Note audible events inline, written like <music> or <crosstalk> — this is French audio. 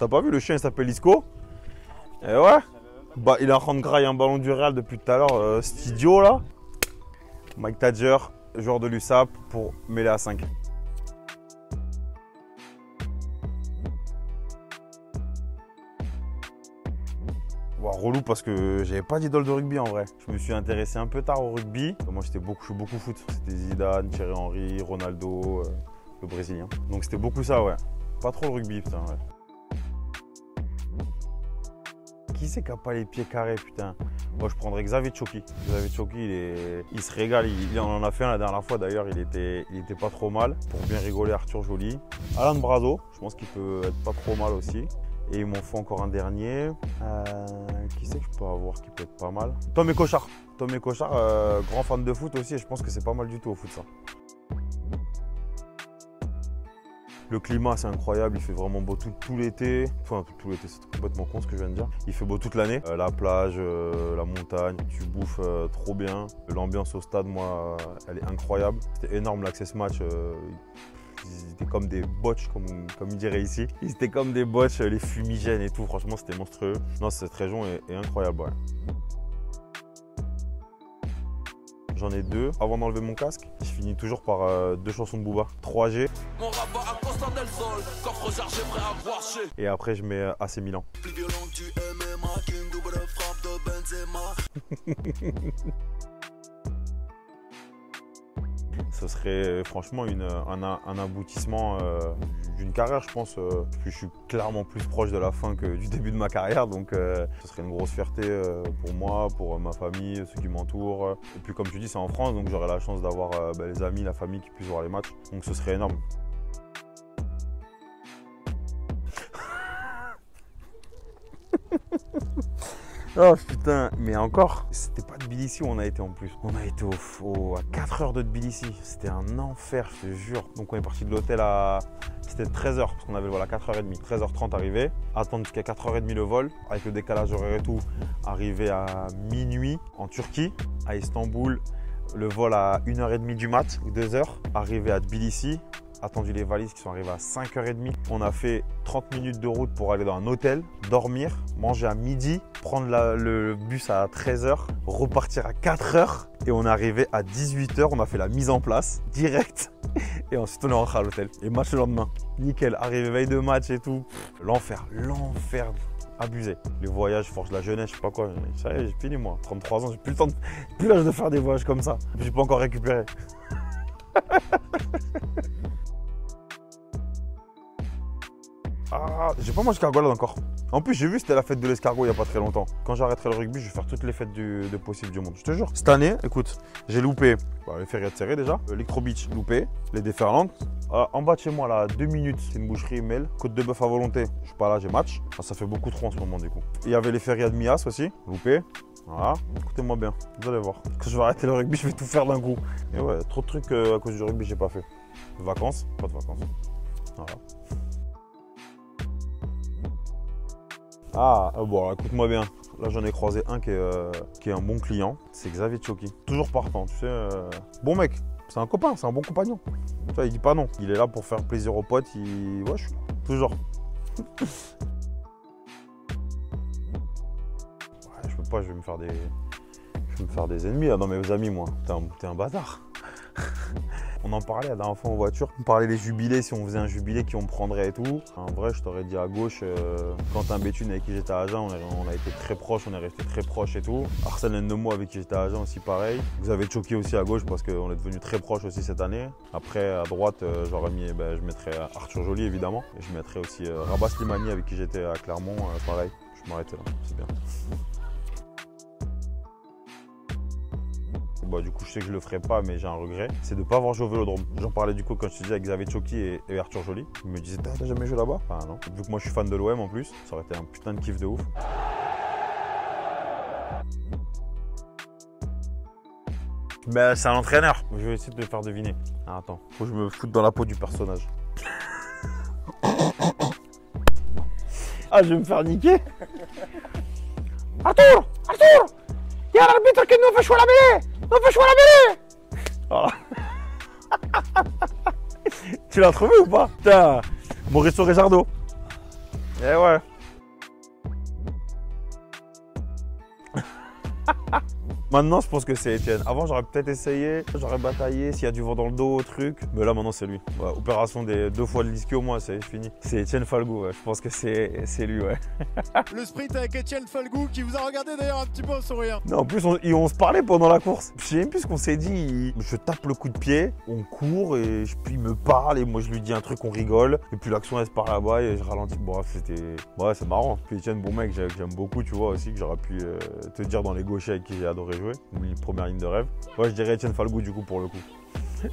T'as pas vu, le chien il s'appelle Isco Eh ouais bah, Il est en train de un ballon du Real depuis tout à l'heure, euh, cet idiot là. Mike Tadger, joueur de l'USAP pour mêler à 5. relou parce que j'avais pas d'idole de rugby en vrai. Je me suis intéressé un peu tard au rugby. Moi j'étais beaucoup, beaucoup foot. C'était Zidane, Thierry Henry, Ronaldo, euh, le Brésilien. Donc c'était beaucoup ça ouais. Pas trop le rugby putain ouais. Qui c'est qui a pas les pieds carrés putain? Moi je prendrais Xavier Choki. Xavier Choki il, se régale. Il, en a fait un la dernière fois d'ailleurs. Il était, pas trop mal. Pour bien rigoler Arthur Joly. Alan Brado, je pense qu'il peut être pas trop mal aussi. Et il m'en faut encore un dernier. Euh, qui c'est que je peux avoir qui peut être pas mal? Tom et Cochard. Tom et Cochard, euh, grand fan de foot aussi. Et je pense que c'est pas mal du tout au foot ça. Le climat, c'est incroyable. Il fait vraiment beau tout, l'été. Enfin, tout, l'été, c'est complètement con ce que je viens de dire. Il fait beau toute l'année. Euh, la plage, la montagne, tu bouffes trop bien. L'ambiance au stade, moi, elle est incroyable. C'était énorme l'access match ils étaient comme des botches, comme, comme ils diraient ici. Ils étaient comme des botches, les fumigènes et tout. Franchement, c'était monstrueux. Non, cette région est, incroyable. J'en ai deux. Avant d'enlever mon casque, je finis toujours par euh, deux chansons de Booba. 3G. Et après, je mets euh, AC Milan. Ce serait franchement un, aboutissement euh, d'une carrière, je pense. Euh, je suis clairement plus proche de la fin que du <laughs> début de ma carrière, donc euh, ce serait une grosse fierté pour moi, pour ma famille, ceux qui m'entourent. Et puis comme tu dis, c'est en France, donc j'aurai la chance d'avoir bah, les amis, la famille qui puissent voir les matchs, donc ce serait énorme. <laughs> Oh putain, mais encore, c'était Tbilissi où on a été en plus. On a été à 4 heures de Tbilissi. C'était un enfer, je te jure. Donc on est parti de l'hôtel à. C'était 13h, parce qu'on avait le vol à 4h30. 13h30 arrivé, attendre jusqu'à 4h30 le vol, avec le décalage horaire et tout, arrivé à minuit en Turquie, à Istanbul, le vol à 1h30 du mat, ou 2h, arrivé à Tbilissi, attendu les valises qui sont arrivées à 5h30. On a fait 30 minutes de route pour aller dans un hôtel, dormir, manger à midi, prendre le bus à 13h, repartir à 4h et on est arrivé à 18h. On a fait la mise en place direct <laughs> et ensuite on est rentré à l'hôtel. Et match le lendemain. Nickel, arrivé veille de match et tout. L'enfer, l'enfer abusé. Les voyages force la jeunesse, je sais pas quoi. Ça y est, j'ai fini moi. 33 ans, j'ai plus le temps, <laughs> plus l'âge de faire des voyages comme ça. J'ai pas encore récupéré. <laughs> Ah, j'ai pas mangé cargolade encore. En plus, j'ai vu c'était la fête de l'escargot il y a pas très longtemps. Quand j'arrêterai le rugby, je vais faire toutes les fêtes du, de possible du monde. Je te jure. Cette année, écoute, j'ai loupé bah, les férias de serré déjà, Electro Beach loupé, les déferlantes. Ah, en bas de chez moi, là, deux minutes, c'est une boucherie mail. Côte de bœuf à volonté, je suis pas là, j'ai match. Ah, ça fait beaucoup trop en ce moment du coup. Il y avait les férias de Mias aussi, loupé. Voilà, écoutez-moi bien, vous allez voir. Quand je vais arrêter le rugby, je vais tout faire d'un coup. Et ouais, trop de trucs euh, à cause du rugby, j'ai pas fait. Vacances, pas de vacances. Voilà. Ah, euh, bon, écoute-moi bien. Là, j'en ai croisé un qui est, euh, qui est un bon client. C'est Xavier Choki. Toujours partant, tu sais. Euh, bon mec, c'est un copain, c'est un bon compagnon. Tu vois, il dit pas non. Il est là pour faire plaisir aux potes. Il... Ouais, je suis. Toujours. <laughs> ouais, je peux pas, je vais me faire des. Je vais me faire des ennemis. Ah non, mes amis, moi. T'es un, un bâtard. On en parlait la dernière fois en voiture. On parlait des jubilés, si on faisait un jubilé, qui on prendrait et tout. En vrai, je t'aurais dit à gauche, euh, Quentin Béthune avec qui j'étais à Agen, on a, été très proches, on est resté très proches et tout. Arsène Nemo avec qui j'étais à Agen aussi pareil. Vous avez choqué aussi à gauche parce qu'on est devenu très proches aussi cette année. Après, à droite, euh, j'aurais mis, ben, je mettrais Arthur Joly évidemment. Et je mettrais aussi euh, Rabat Slimani avec qui j'étais à Clermont, pareil. Je m'arrêtais là, c'est bien. Bah, du coup, je sais que je le ferai pas, mais j'ai un regret. C'est de ne pas avoir joué au vélodrome. J'en parlais du coup quand je te disais avec Xavier Choki et, Arthur Joly. Ils me disaient, t'as jamais joué là-bas? Enfin, non. Vu que moi, je suis fan de l'OM en plus, ça aurait été un putain de kiff de ouf. Bah, c'est un entraîneur. Je vais essayer de te faire deviner. Ah, attends, faut que je me foute dans la peau du personnage. ah, je vais me faire niquer. <laughs> Arthur Arthur Il y a l'arbitre qui nous fait jouer la mêlée. On fait choix la mêlée. <laughs> Tu l'as trouvé ou pas? Putain, Mauricio Rejardo. Eh ouais. <laughs> Maintenant, je pense que c'est Etienne. Avant, j'aurais peut-être essayé, j'aurais bataillé s'il y a du vent dans le dos, truc. Mais là, maintenant, c'est lui. Ouais, opération des deux fois le au moins, c'est fini. C'est Etienne Falgou, ouais. Je pense que c'est lui, ouais. <laughs> le sprint avec Etienne Falgou qui vous a regardé d'ailleurs un petit peu en souriant. Non, en plus, on, on se parlait pendant la course. Je sais même plus ce qu'on s'est dit. Je tape le coup de pied, on court et puis il me parle et moi je lui dis un truc, on rigole. Et puis l'action elle se part là-bas et je ralentis. Bref, c'était. Ouais, c'est marrant. Puis Etienne, bon mec, j'aime beaucoup, tu vois aussi, que j'aurais pu euh, te dire dans les gauchers avec qui j'ai adoré jouer. Première ligne de rêve. Ouais, je dirais Etienne Falgou du coup pour le coup. <laughs>